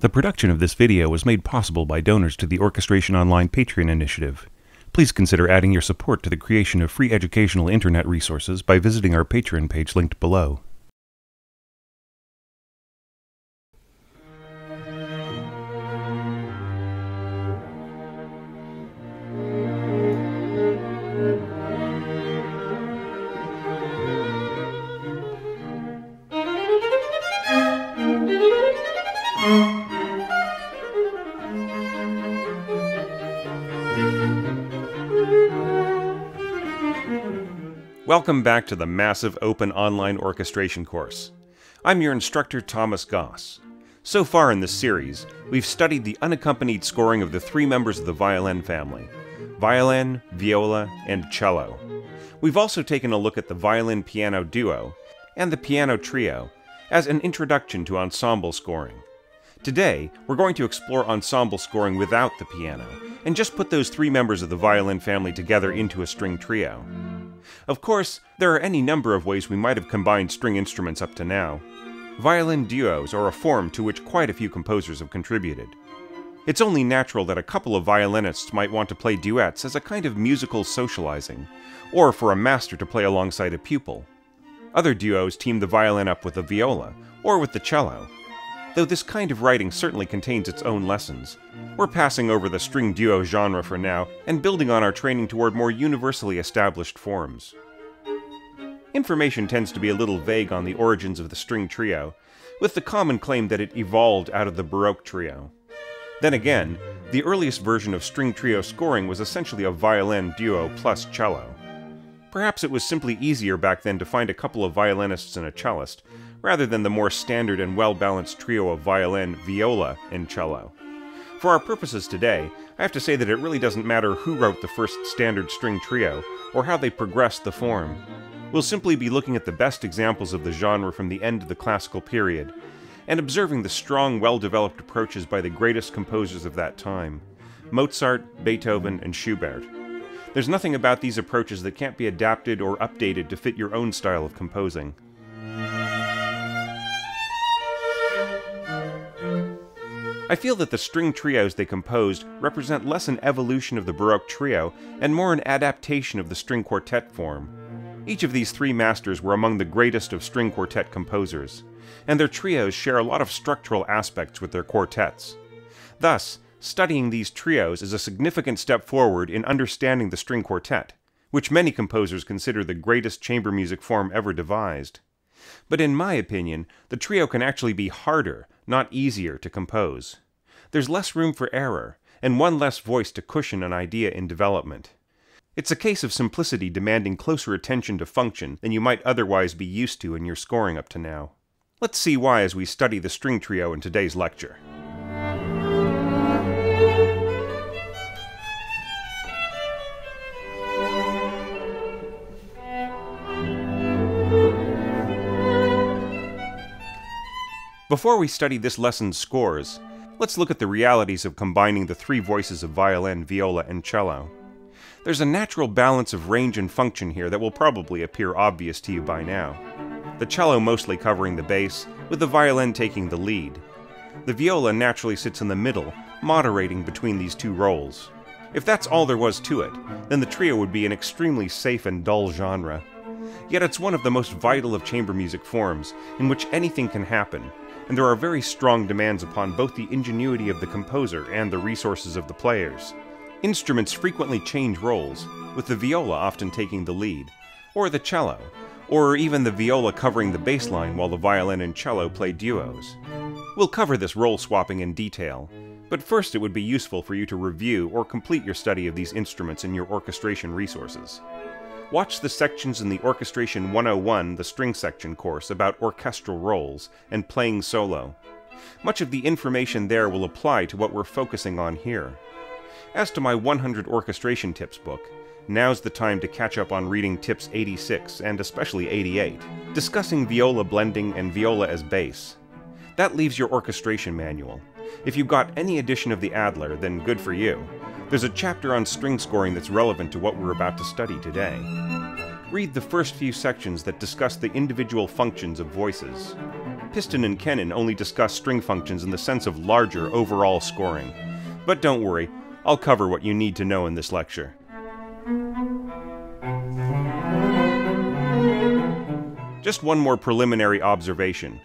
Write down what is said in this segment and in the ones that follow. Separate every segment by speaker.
Speaker 1: The production of this video was made possible by donors to the Orchestration Online Patreon initiative. Please consider adding your support to the creation of free educational internet resources by visiting our Patreon page linked below. Welcome back to the massive open online orchestration course. I'm your instructor, Thomas Goss. So far in this series, we've studied the unaccompanied scoring of the three members of the violin family violin, viola, and cello. We've also taken a look at the violin piano duo and the piano trio as an introduction to ensemble scoring. Today, we're going to explore ensemble scoring without the piano and just put those three members of the violin family together into a string trio. Of course, there are any number of ways we might have combined string instruments up to now. Violin duos are a form to which quite a few composers have contributed. It's only natural that a couple of violinists might want to play duets as a kind of musical socializing, or for a master to play alongside a pupil. Other duos team the violin up with the viola, or with the cello. Though this kind of writing certainly contains its own lessons, we're passing over the string duo genre for now and building on our training toward more universally established forms. Information tends to be a little vague on the origins of the string trio, with the common claim that it evolved out of the Baroque trio. Then again, the earliest version of string trio scoring was essentially a violin duo plus cello. Perhaps it was simply easier back then to find a couple of violinists and a cellist, rather than the more standard and well-balanced trio of violin, viola, and cello. For our purposes today, I have to say that it really doesn't matter who wrote the first standard string trio, or how they progressed the form. We'll simply be looking at the best examples of the genre from the end of the classical period, and observing the strong, well-developed approaches by the greatest composers of that time Mozart, Beethoven, and Schubert. There's nothing about these approaches that can't be adapted or updated to fit your own style of composing. I feel that the string trios they composed represent less an evolution of the Baroque trio and more an adaptation of the string quartet form. Each of these three masters were among the greatest of string quartet composers, and their trios share a lot of structural aspects with their quartets. Thus, studying these trios is a significant step forward in understanding the string quartet, which many composers consider the greatest chamber music form ever devised. But in my opinion, the trio can actually be harder, not easier, to compose. There's less room for error, and one less voice to cushion an idea in development. It's a case of simplicity demanding closer attention to function than you might otherwise be used to in your scoring up to now. Let's see why as we study the string trio in today's lecture. Before we study this lesson's scores, let's look at the realities of combining the three voices of violin, viola, and cello. There's a natural balance of range and function here that will probably appear obvious to you by now. The cello mostly covering the bass, with the violin taking the lead. The viola naturally sits in the middle, moderating between these two roles. If that's all there was to it, then the trio would be an extremely safe and dull genre. Yet it's one of the most vital of chamber music forms, in which anything can happen, and there are very strong demands upon both the ingenuity of the composer and the resources of the players. Instruments frequently change roles, with the viola often taking the lead, or the cello, or even the viola covering the bass line while the violin and cello play duos. We'll cover this role swapping in detail, but first it would be useful for you to review or complete your study of these instruments in your orchestration resources. Watch the sections in the Orchestration 101, the string section course about orchestral roles and playing solo. Much of the information there will apply to what we're focusing on here. As to my 100 orchestration tips book, now's the time to catch up on reading tips 86 and especially 88, discussing viola blending and viola as bass. That leaves your orchestration manual. If you've got any edition of the Adler, then good for you. There's a chapter on string scoring that's relevant to what we're about to study today. Read the first few sections that discuss the individual functions of voices. Piston and Kennan only discuss string functions in the sense of larger overall scoring. But don't worry, I'll cover what you need to know in this lecture. Just one more preliminary observation.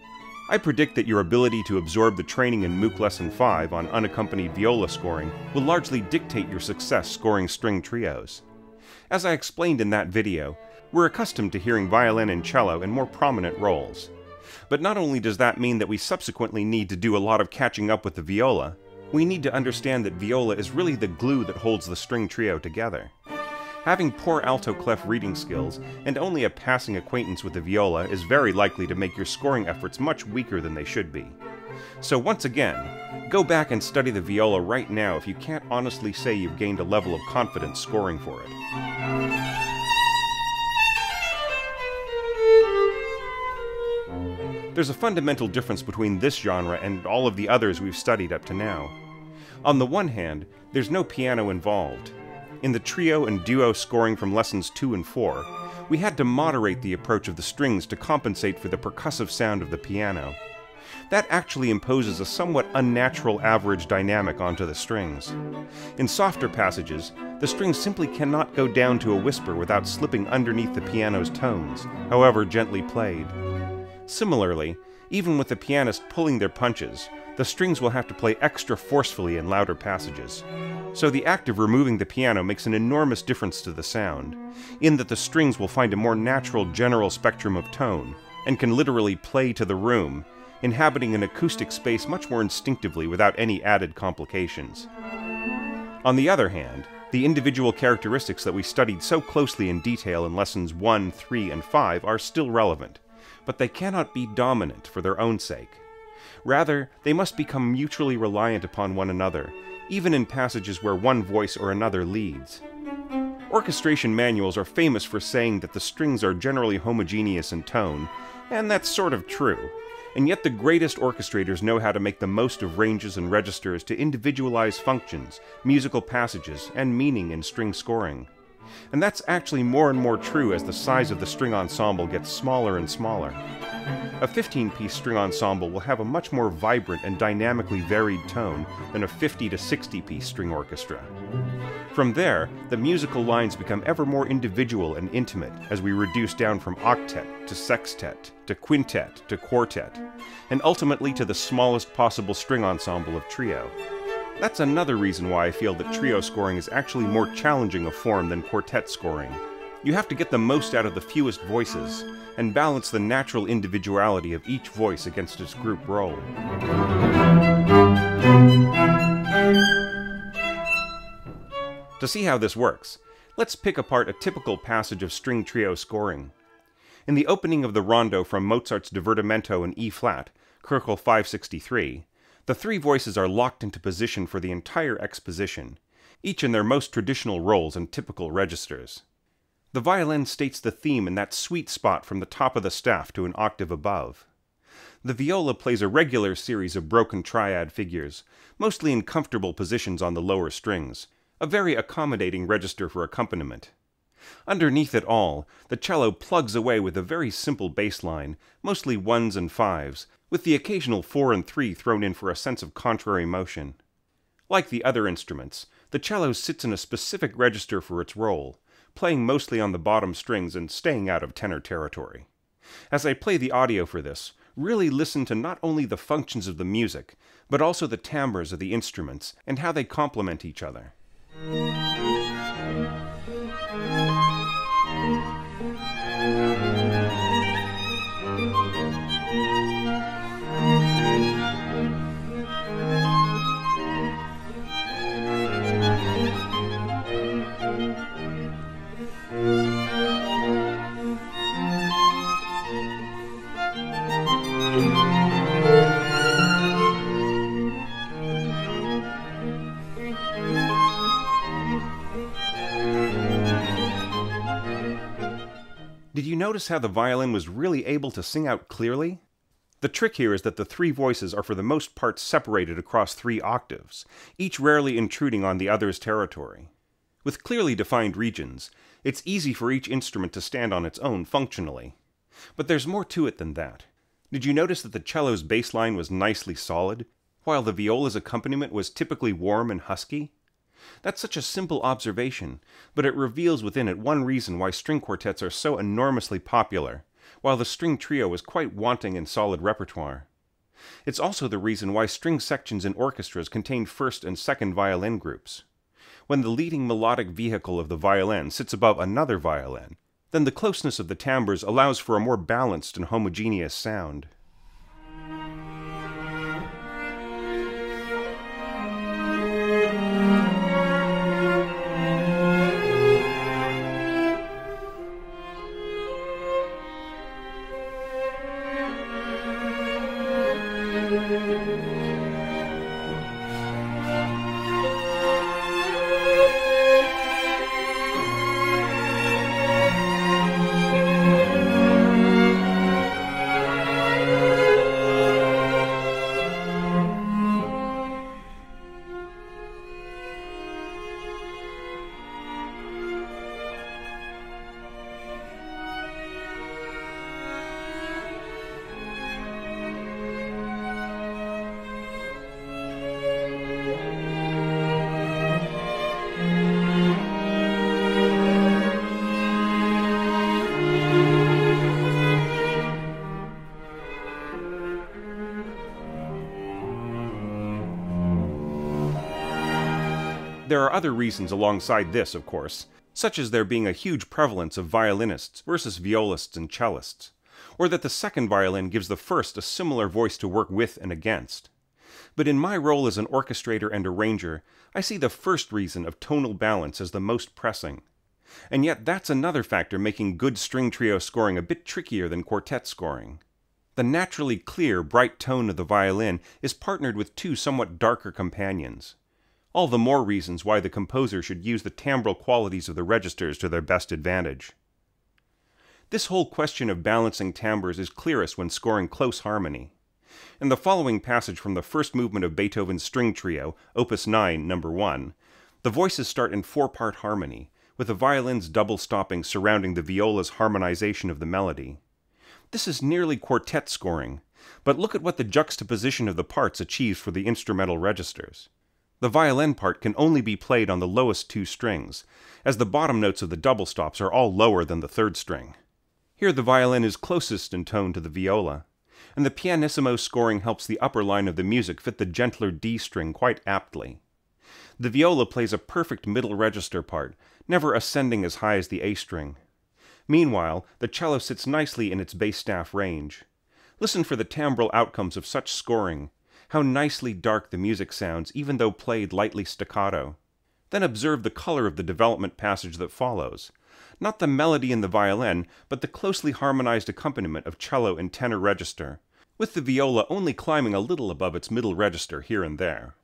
Speaker 1: I predict that your ability to absorb the training in MOOC Lesson 5 on unaccompanied viola scoring will largely dictate your success scoring string trios. As I explained in that video, we're accustomed to hearing violin and cello in more prominent roles. But not only does that mean that we subsequently need to do a lot of catching up with the viola, we need to understand that viola is really the glue that holds the string trio together. Having poor alto clef reading skills and only a passing acquaintance with the viola is very likely to make your scoring efforts much weaker than they should be. So once again, go back and study the viola right now if you can't honestly say you've gained a level of confidence scoring for it. There's a fundamental difference between this genre and all of the others we've studied up to now. On the one hand, there's no piano involved. In the trio and duo scoring from lessons 2 and 4, we had to moderate the approach of the strings to compensate for the percussive sound of the piano. That actually imposes a somewhat unnatural average dynamic onto the strings. In softer passages, the strings simply cannot go down to a whisper without slipping underneath the piano's tones, however gently played. Similarly, even with the pianist pulling their punches, the strings will have to play extra forcefully in louder passages. So the act of removing the piano makes an enormous difference to the sound, in that the strings will find a more natural general spectrum of tone, and can literally play to the room, inhabiting an acoustic space much more instinctively without any added complications. On the other hand, the individual characteristics that we studied so closely in detail in lessons 1, 3, and 5 are still relevant, but they cannot be dominant for their own sake. Rather, they must become mutually reliant upon one another, even in passages where one voice or another leads. Orchestration manuals are famous for saying that the strings are generally homogeneous in tone, and that's sort of true. And yet the greatest orchestrators know how to make the most of ranges and registers to individualize functions, musical passages, and meaning in string scoring. And that's actually more and more true as the size of the string ensemble gets smaller and smaller. A 15-piece string ensemble will have a much more vibrant and dynamically varied tone than a 50 to 60-piece string orchestra. From there, the musical lines become ever more individual and intimate as we reduce down from octet to sextet to quintet to quartet, and ultimately to the smallest possible string ensemble of trio. That's another reason why I feel that trio scoring is actually more challenging a form than quartet scoring. You have to get the most out of the fewest voices, and balance the natural individuality of each voice against its group role. To see how this works, let's pick apart a typical passage of string trio scoring. In the opening of the rondo from Mozart's Divertimento in E-flat, Köchel 563, the three voices are locked into position for the entire exposition, each in their most traditional roles and typical registers. The violin states the theme in that sweet spot from the top of the staff to an octave above. The viola plays a regular series of broken triad figures, mostly in comfortable positions on the lower strings, a very accommodating register for accompaniment. Underneath it all, the cello plugs away with a very simple bass line, mostly ones and fives, with the occasional 4 and 3 thrown in for a sense of contrary motion. Like the other instruments, the cello sits in a specific register for its role, playing mostly on the bottom strings and staying out of tenor territory. As I play the audio for this, really listen to not only the functions of the music, but also the timbres of the instruments and how they complement each other. Did you notice how the violin was really able to sing out clearly? The trick here is that the three voices are for the most part separated across three octaves, each rarely intruding on the other's territory. With clearly defined regions, it's easy for each instrument to stand on its own functionally. But there's more to it than that. Did you notice that the cello's bass line was nicely solid, while the viola's accompaniment was typically warm and husky? That's such a simple observation, but it reveals within it one reason why string quartets are so enormously popular, while the string trio is quite wanting in solid repertoire. It's also the reason why string sections in orchestras contain first and second violin groups. When the leading melodic vehicle of the violin sits above another violin, then the closeness of the timbres allows for a more balanced and homogeneous sound. There are other reasons alongside this, of course, such as there being a huge prevalence of violinists versus violists and cellists, or that the second violin gives the first a similar voice to work with and against. But in my role as an orchestrator and arranger, I see the first reason of tonal balance as the most pressing. And yet that's another factor making good string trio scoring a bit trickier than quartet scoring. The naturally clear, bright tone of the violin is partnered with two somewhat darker companions all the more reasons why the composer should use the timbral qualities of the registers to their best advantage. This whole question of balancing timbres is clearest when scoring close harmony. In the following passage from the first movement of Beethoven's String Trio, Opus 9, number 1, the voices start in four-part harmony, with the violins double stopping surrounding the viola's harmonization of the melody. This is nearly quartet scoring, but look at what the juxtaposition of the parts achieves for the instrumental registers. The violin part can only be played on the lowest two strings, as the bottom notes of the double stops are all lower than the third string. Here the violin is closest in tone to the viola, and the pianissimo scoring helps the upper line of the music fit the gentler D string quite aptly. The viola plays a perfect middle register part, never ascending as high as the A string. Meanwhile, the cello sits nicely in its bass staff range. Listen for the timbral outcomes of such scoring, how nicely dark the music sounds, even though played lightly staccato. Then observe the color of the development passage that follows. Not the melody in the violin, but the closely harmonized accompaniment of cello and tenor register, with the viola only climbing a little above its middle register here and there.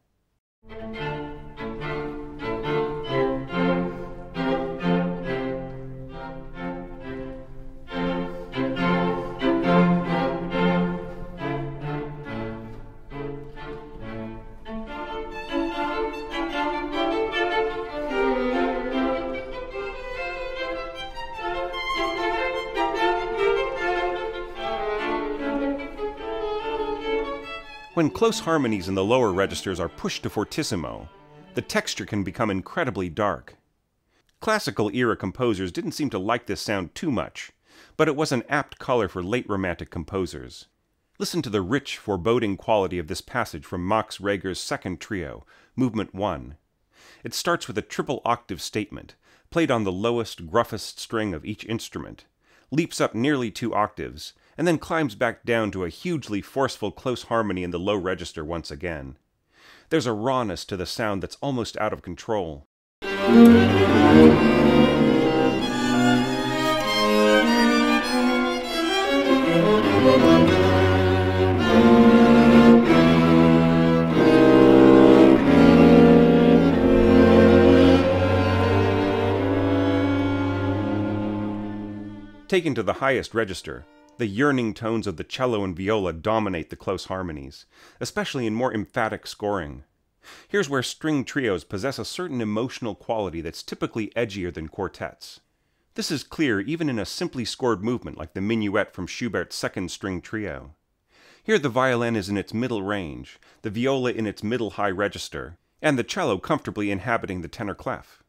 Speaker 1: When close harmonies in the lower registers are pushed to fortissimo, the texture can become incredibly dark. Classical era composers didn't seem to like this sound too much, but it was an apt color for late Romantic composers. Listen to the rich, foreboding quality of this passage from Max Reger's second trio, Movement 1. It starts with a triple octave statement, played on the lowest, gruffest string of each instrument, leaps up nearly two octaves, and then climbs back down to a hugely forceful close harmony in the low register once again. There's a rawness to the sound that's almost out of control. Taken to the highest register, the yearning tones of the cello and viola dominate the close harmonies, especially in more emphatic scoring. Here's where string trios possess a certain emotional quality that's typically edgier than quartets. This is clear even in a simply scored movement like the minuet from Schubert's second string trio. Here the violin is in its middle range, the viola in its middle high register, and the cello comfortably inhabiting the tenor clef.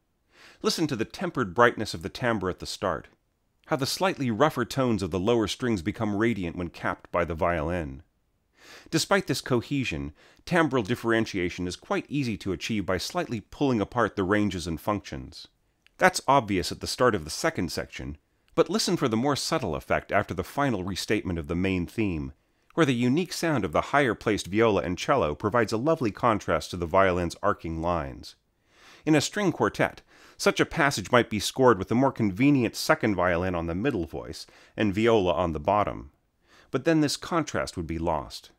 Speaker 1: Listen to the tempered brightness of the timbre at the start. How the slightly rougher tones of the lower strings become radiant when capped by the violin. Despite this cohesion, timbral differentiation is quite easy to achieve by slightly pulling apart the ranges and functions. That's obvious at the start of the second section, but listen for the more subtle effect after the final restatement of the main theme, where the unique sound of the higher placed viola and cello provides a lovely contrast to the violin's arcing lines. In a string quartet, such a passage might be scored with a more convenient second violin on the middle voice and viola on the bottom. But then this contrast would be lost.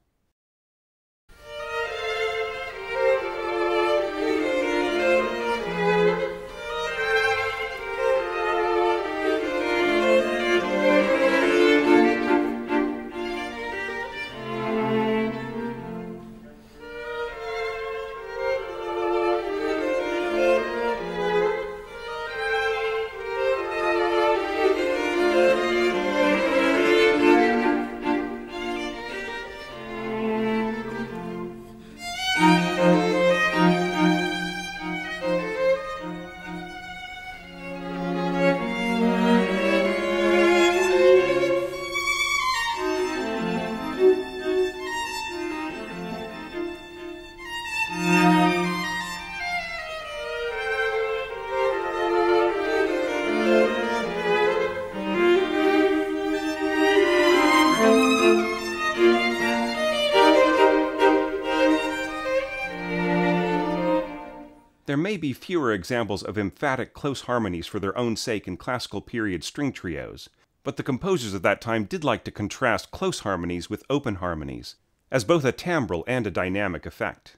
Speaker 1: May be fewer examples of emphatic close harmonies for their own sake in classical period string trios, but the composers of that time did like to contrast close harmonies with open harmonies, as both a timbral and a dynamic effect.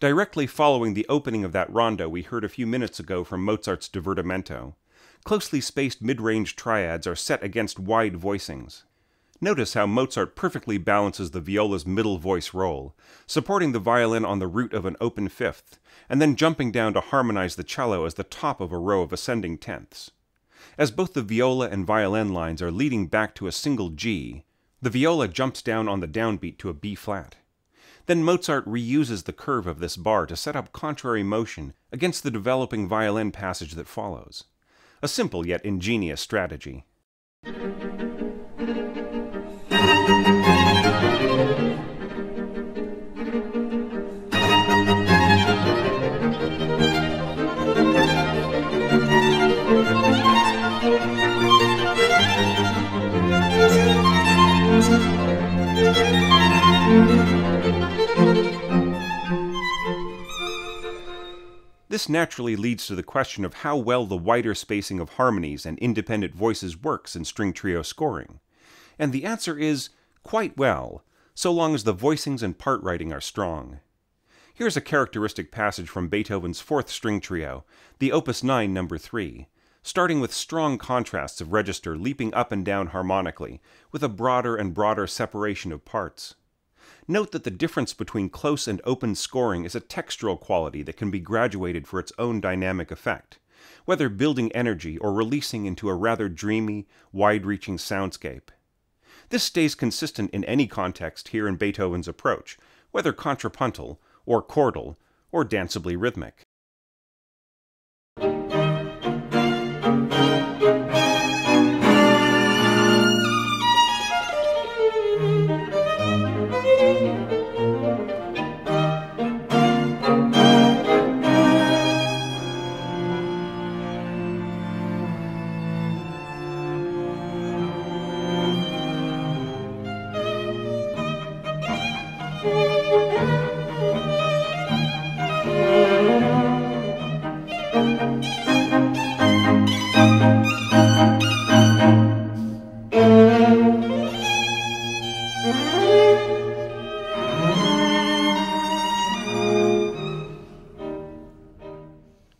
Speaker 1: Directly following the opening of that rondo we heard a few minutes ago from Mozart's Divertimento, closely spaced mid-range triads are set against wide voicings. Notice how Mozart perfectly balances the viola's middle voice role, supporting the violin on the root of an open fifth, and then jumping down to harmonize the cello as the top of a row of ascending tenths. As both the viola and violin lines are leading back to a single G, the viola jumps down on the downbeat to a B flat. Then Mozart reuses the curve of this bar to set up contrary motion against the developing violin passage that follows. A simple yet ingenious strategy. This naturally leads to the question of how well the wider spacing of harmonies and independent voices works in string trio scoring. And the answer is quite well, so long as the voicings and part writing are strong. Here's a characteristic passage from Beethoven's fourth string trio, the Opus 9 number 3, starting with strong contrasts of register leaping up and down harmonically, with a broader and broader separation of parts. Note that the difference between close and open scoring is a textural quality that can be graduated for its own dynamic effect, whether building energy or releasing into a rather dreamy, wide-reaching soundscape. This stays consistent in any context here in Beethoven's approach, whether contrapuntal, or chordal, or danceably rhythmic.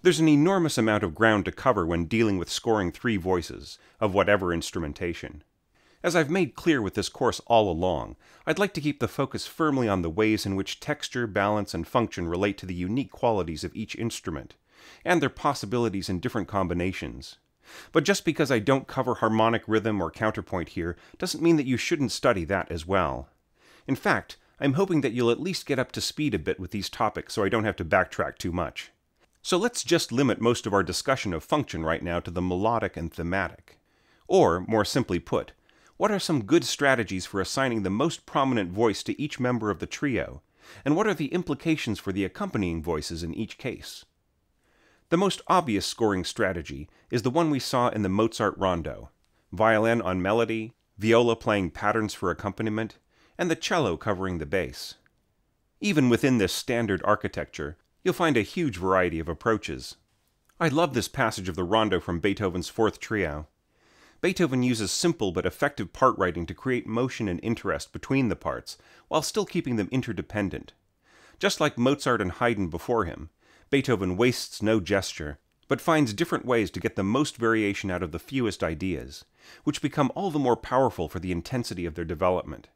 Speaker 1: There's an enormous amount of ground to cover when dealing with scoring three voices, of whatever instrumentation. As I've made clear with this course all along, I'd like to keep the focus firmly on the ways in which texture, balance, and function relate to the unique qualities of each instrument, and their possibilities in different combinations. But just because I don't cover harmonic rhythm or counterpoint here doesn't mean that you shouldn't study that as well. In fact, I'm hoping that you'll at least get up to speed a bit with these topics so I don't have to backtrack too much. So let's just limit most of our discussion of function right now to the melodic and thematic. Or, more simply put, what are some good strategies for assigning the most prominent voice to each member of the trio, and what are the implications for the accompanying voices in each case? The most obvious scoring strategy is the one we saw in the Mozart rondo violin on melody, viola playing patterns for accompaniment, and the cello covering the bass. Even within this standard architecture, you'll find a huge variety of approaches. I love this passage of the rondo from Beethoven's Fourth Trio. Beethoven uses simple but effective part writing to create motion and interest between the parts, while still keeping them interdependent. Just like Mozart and Haydn before him, Beethoven wastes no gesture, but finds different ways to get the most variation out of the fewest ideas, which become all the more powerful for the intensity of their development.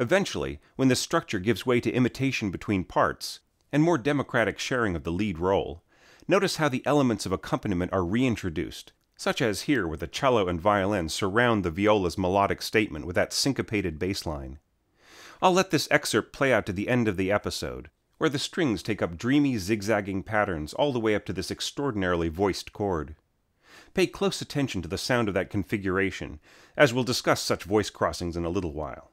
Speaker 1: Eventually, when the structure gives way to imitation between parts, and more democratic sharing of the lead role, notice how the elements of accompaniment are reintroduced, such as here where the cello and violin surround the viola's melodic statement with that syncopated bass line. I'll let this excerpt play out to the end of the episode, where the strings take up dreamy zigzagging patterns all the way up to this extraordinarily voiced chord. Pay close attention to the sound of that configuration, as we'll discuss such voice crossings in a little while.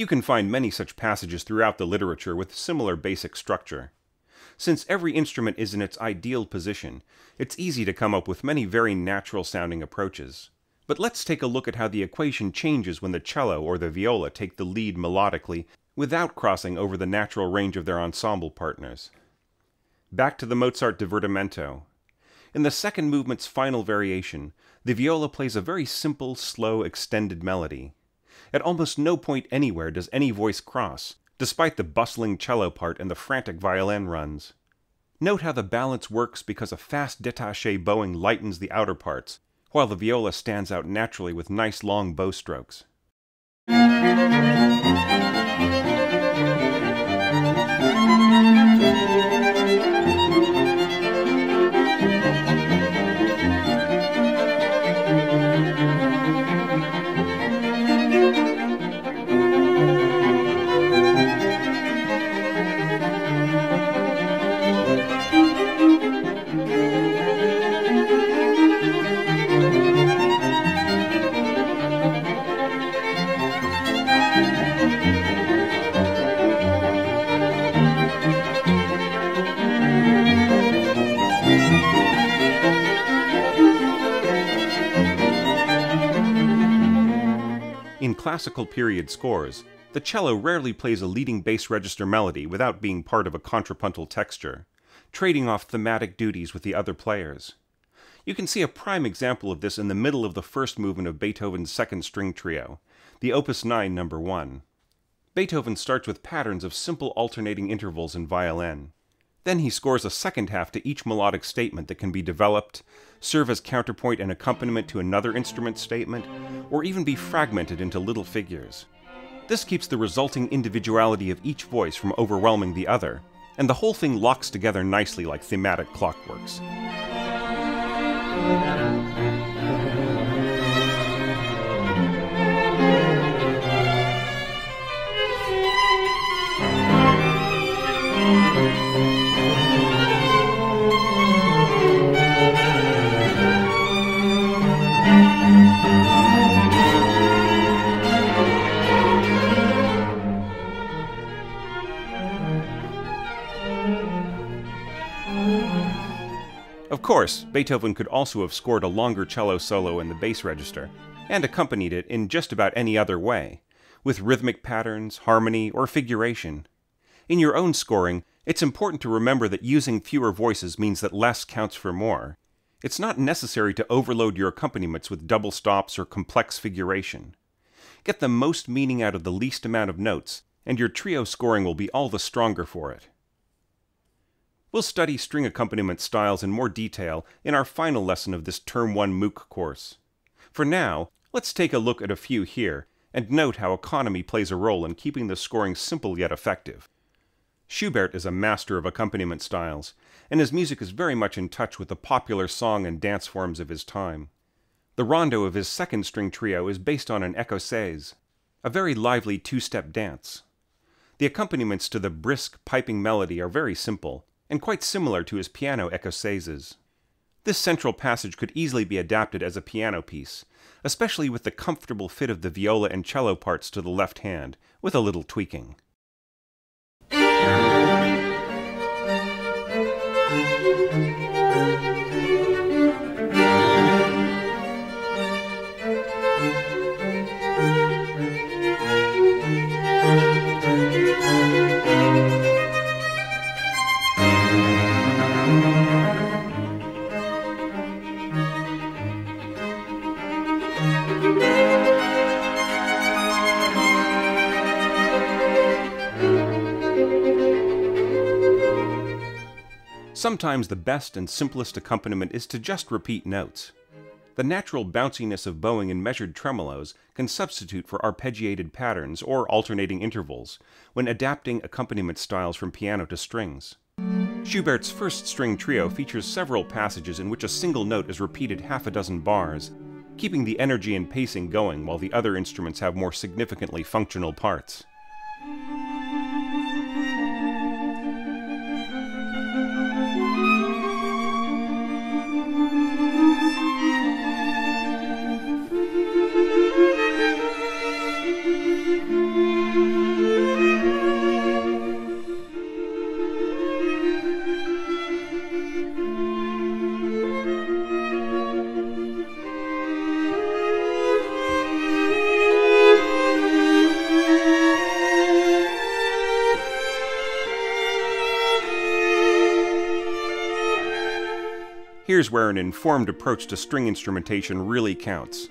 Speaker 1: You can find many such passages throughout the literature with similar basic structure. Since every instrument is in its ideal position, it's easy to come up with many very natural sounding approaches. But let's take a look at how the equation changes when the cello or the viola take the lead melodically without crossing over the natural range of their ensemble partners. Back to the Mozart Divertimento. In the second movement's final variation, the viola plays a very simple, slow, extended melody. At almost no point anywhere does any voice cross, despite the bustling cello part and the frantic violin runs. Note how the balance works because a fast détaché bowing lightens the outer parts, while the viola stands out naturally with nice long bow strokes. Classical period scores, the cello rarely plays a leading bass register melody without being part of a contrapuntal texture, trading off thematic duties with the other players. You can see a prime example of this in the middle of the first movement of Beethoven's second string trio, the Opus 9 number 1. Beethoven starts with patterns of simple alternating intervals in violin. Then he scores a second half to each melodic statement that can be developed, serve as counterpoint and accompaniment to another instrument statement, or even be fragmented into little figures. This keeps the resulting individuality of each voice from overwhelming the other, and the whole thing locks together nicely like thematic clockworks. Course, Beethoven could also have scored a longer cello solo in the bass register, and accompanied it in just about any other way, with rhythmic patterns, harmony, or figuration. In your own scoring, it's important to remember that using fewer voices means that less counts for more. It's not necessary to overload your accompaniments with double stops or complex figuration. Get the most meaning out of the least amount of notes, and your trio scoring will be all the stronger for it. We'll study string accompaniment styles in more detail in our final lesson of this Term 1 MOOC course. For now, let's take a look at a few here, and note how economy plays a role in keeping the scoring simple yet effective. Schubert is a master of accompaniment styles, and his music is very much in touch with the popular song and dance forms of his time. The rondo of his second string trio is based on an écossaise, a very lively two step dance. The accompaniments to the brisk, piping melody are very simple, and quite similar to his piano écossaises. This central passage could easily be adapted as a piano piece, especially with the comfortable fit of the viola and cello parts to the left hand, with a little tweaking. Sometimes the best and simplest accompaniment is to just repeat notes. The natural bounciness of bowing in measured tremolos can substitute for arpeggiated patterns or alternating intervals when adapting accompaniment styles from piano to strings. Schubert's first string trio features several passages in which a single note is repeated half a dozen bars, keeping the energy and pacing going while the other instruments have more significantly functional parts. An informed approach to string instrumentation really counts.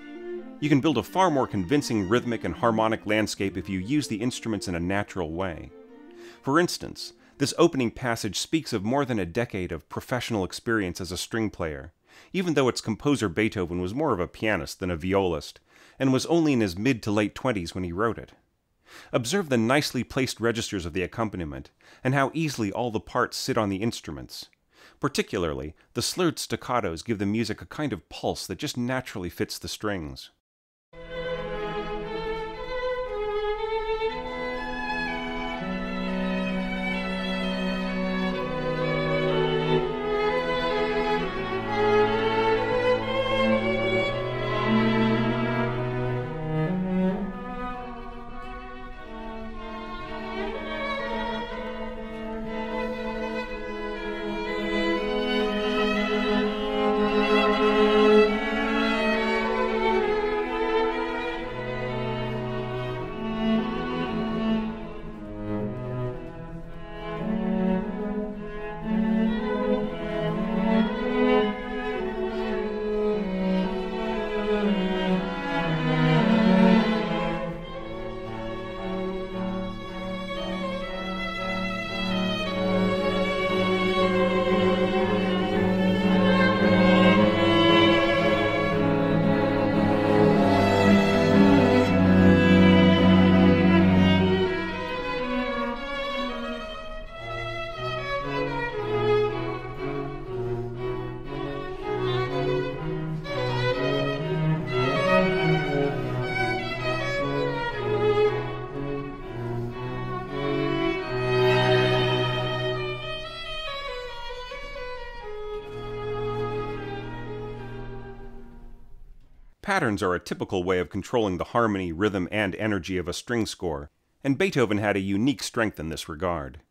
Speaker 1: You can build a far more convincing rhythmic and harmonic landscape if you use the instruments in a natural way. For instance, this opening passage speaks of more than a decade of professional experience as a string player, even though its composer Beethoven was more of a pianist than a violist, and was only in his mid to late twenties when he wrote it. Observe the nicely placed registers of the accompaniment, and how easily all the parts sit on the instruments. Particularly, the slurred staccatos give the music a kind of pulse that just naturally fits the strings. Patterns are a typical way of controlling the harmony, rhythm, and energy of a string score, and Beethoven had a unique strength in this regard.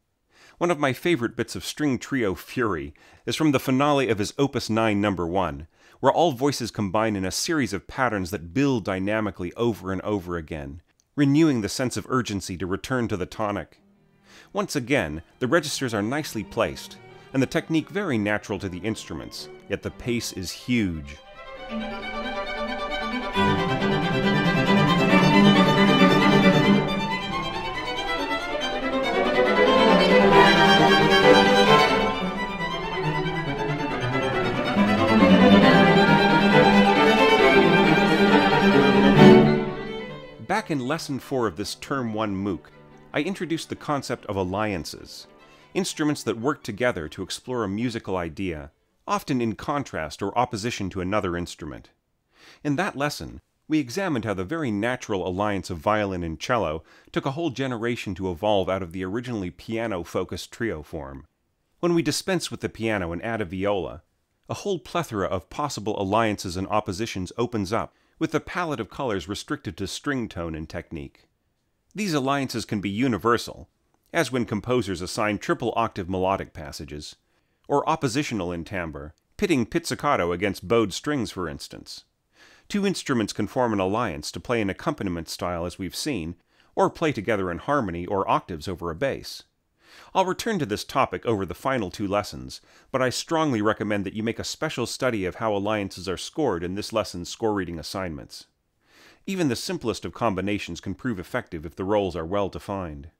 Speaker 1: One of my favorite bits of string trio fury is from the finale of his Opus 9 number 1, where all voices combine in a series of patterns that build dynamically over and over again, renewing the sense of urgency to return to the tonic. Once again, the registers are nicely placed, and the technique very natural to the instruments, yet the pace is huge. Back in Lesson 4 of this Term 1 MOOC, I introduced the concept of alliances, instruments that work together to explore a musical idea, often in contrast or opposition to another instrument. In that lesson, we examined how the very natural alliance of violin and cello took a whole generation to evolve out of the originally piano-focused trio form. When we dispense with the piano and add a viola, a whole plethora of possible alliances and oppositions opens up, with the palette of colors restricted to string tone and technique. These alliances can be universal, as when composers assign triple octave melodic passages, or oppositional in timbre, pitting pizzicato against bowed strings, for instance. Two instruments can form an alliance to play an accompaniment style as we've seen, or play together in harmony or octaves over a bass. I'll return to this topic over the final two lessons, but I strongly recommend that you make a special study of how alliances are scored in this lesson's score reading assignments. Even the simplest of combinations can prove effective if the roles are well defined.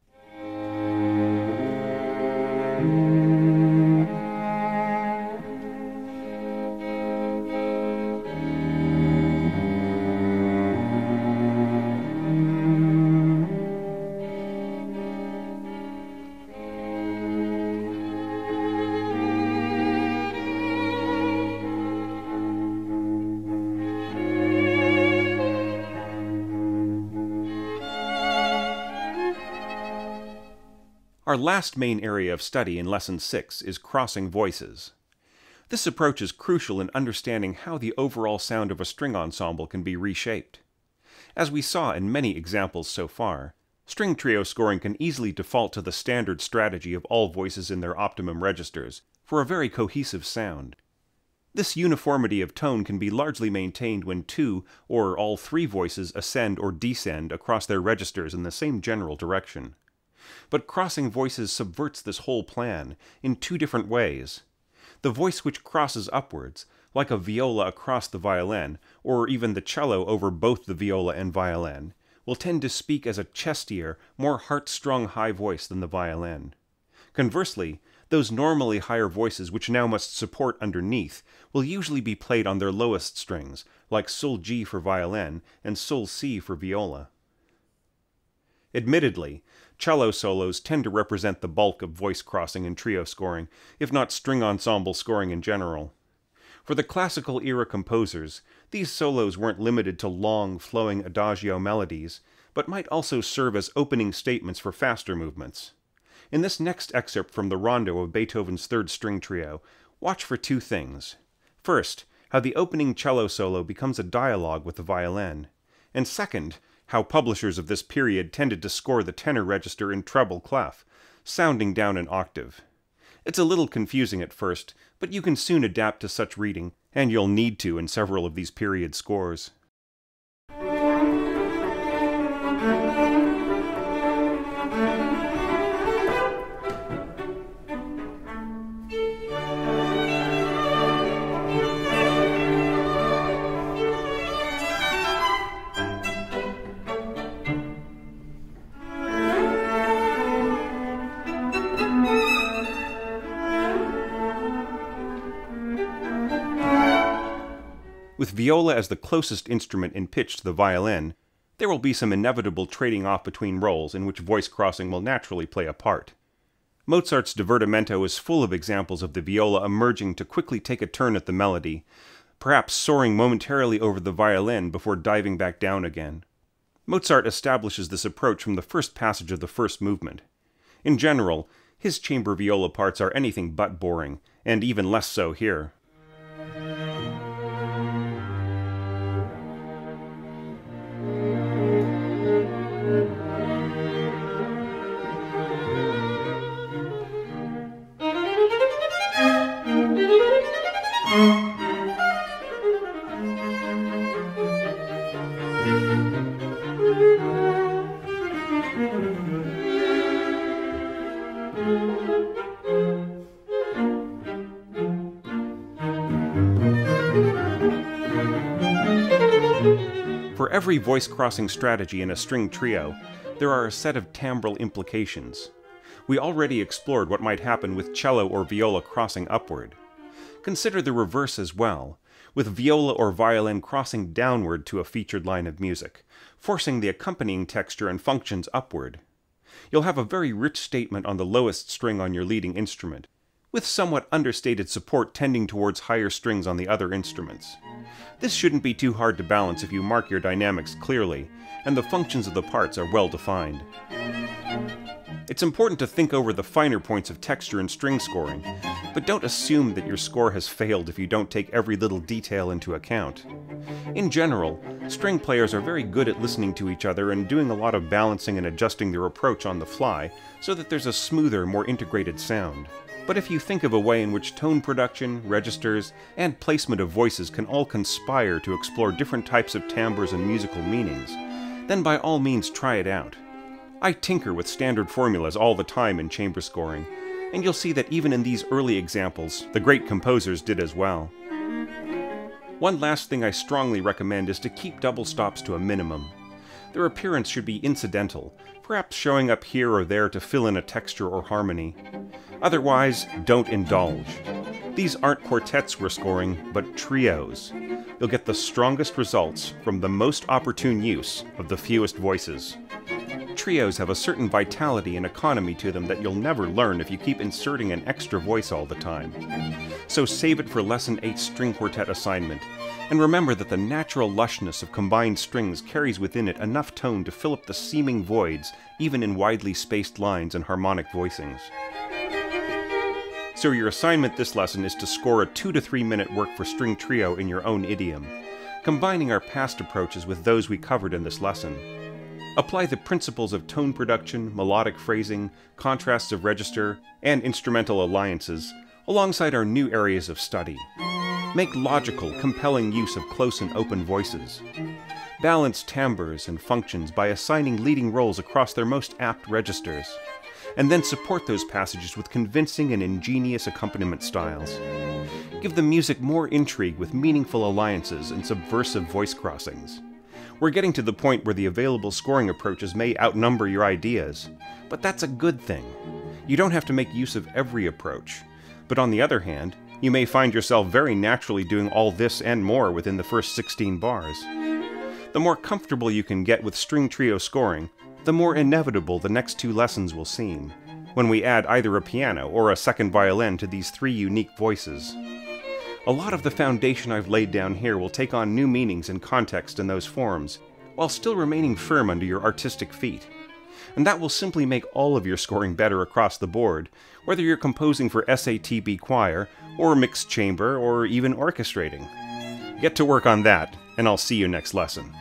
Speaker 1: Our last main area of study in Lesson 6 is crossing voices. This approach is crucial in understanding how the overall sound of a string ensemble can be reshaped. As we saw in many examples so far, string trio scoring can easily default to the standard strategy of all voices in their optimum registers for a very cohesive sound. This uniformity of tone can be largely maintained when two or all three voices ascend or descend across their registers in the same general direction. But crossing voices subverts this whole plan in two different ways. The voice which crosses upwards, like a viola across the violin, or even the cello over both the viola and violin, will tend to speak as a chestier, more heart-strung high voice than the violin. Conversely, those normally higher voices which now must support underneath will usually be played on their lowest strings, like Sul G for violin and Sul C for viola. Admittedly, cello solos tend to represent the bulk of voice crossing and trio scoring, if not string ensemble scoring in general. For the classical era composers, these solos weren't limited to long, flowing adagio melodies, but might also serve as opening statements for faster movements. In this next excerpt from the rondo of Beethoven's Third String Trio, watch for two things. First, how the opening cello solo becomes a dialogue with the violin, and second, how publishers of this period tended to score the tenor register in treble clef, sounding down an octave. It's a little confusing at first, but you can soon adapt to such reading, and you'll need to in several of these period scores. With viola as the closest instrument in pitch to the violin, there will be some inevitable trading off between roles in which voice crossing will naturally play a part. Mozart's Divertimento is full of examples of the viola emerging to quickly take a turn at the melody, perhaps soaring momentarily over the violin before diving back down again. Mozart establishes this approach from the first passage of the first movement. In general, his chamber viola parts are anything but boring, and even less so here. Every voice crossing strategy in a string trio, there are a set of timbral implications. We already explored what might happen with cello or viola crossing upward. Consider the reverse as well, with viola or violin crossing downward to a featured line of music, forcing the accompanying texture and functions upward. You'll have a very rich statement on the lowest string on your leading instrument, with somewhat understated support tending towards higher strings on the other instruments. This shouldn't be too hard to balance if you mark your dynamics clearly, and the functions of the parts are well defined. It's important to think over the finer points of texture and string scoring, but don't assume that your score has failed if you don't take every little detail into account. In general, string players are very good at listening to each other and doing a lot of balancing and adjusting their approach on the fly so that there's a smoother, more integrated sound. But if you think of a way in which tone production, registers, and placement of voices can all conspire to explore different types of timbres and musical meanings, then by all means try it out. I tinker with standard formulas all the time in chamber scoring, and you'll see that even in these early examples, the great composers did as well. One last thing I strongly recommend is to keep double stops to a minimum. Their appearance should be incidental, perhaps showing up here or there to fill in a texture or harmony. Otherwise, don't indulge. These aren't quartets we're scoring, but trios. You'll get the strongest results from the most opportune use of the fewest voices. Trios have a certain vitality and economy to them that you'll never learn if you keep inserting an extra voice all the time. So save it for Lesson 8 string quartet assignment, and remember that the natural lushness of combined strings carries within it enough tone to fill up the seeming voids even in widely spaced lines and harmonic voicings. So your assignment this lesson is to score a 2 to 3 minute work for string trio in your own idiom, combining our past approaches with those we covered in this lesson. Apply the principles of tone production, melodic phrasing, contrasts of register, and instrumental alliances, alongside our new areas of study. Make logical, compelling use of close and open voices. Balance timbres and functions by assigning leading roles across their most apt registers and then support those passages with convincing and ingenious accompaniment styles. Give the music more intrigue with meaningful alliances and subversive voice crossings. We're getting to the point where the available scoring approaches may outnumber your ideas, but that's a good thing. You don't have to make use of every approach. But on the other hand, you may find yourself very naturally doing all this and more within the first 16 bars. The more comfortable you can get with string trio scoring, the more inevitable the next two lessons will seem, when we add either a piano or a second violin to these three unique voices. A lot of the foundation I've laid down here will take on new meanings and context in those forms, while still remaining firm under your artistic feet. And that will simply make all of your scoring better across the board, whether you're composing for SATB choir, or mixed chamber, or even orchestrating. Get to work on that, and I'll see you next lesson.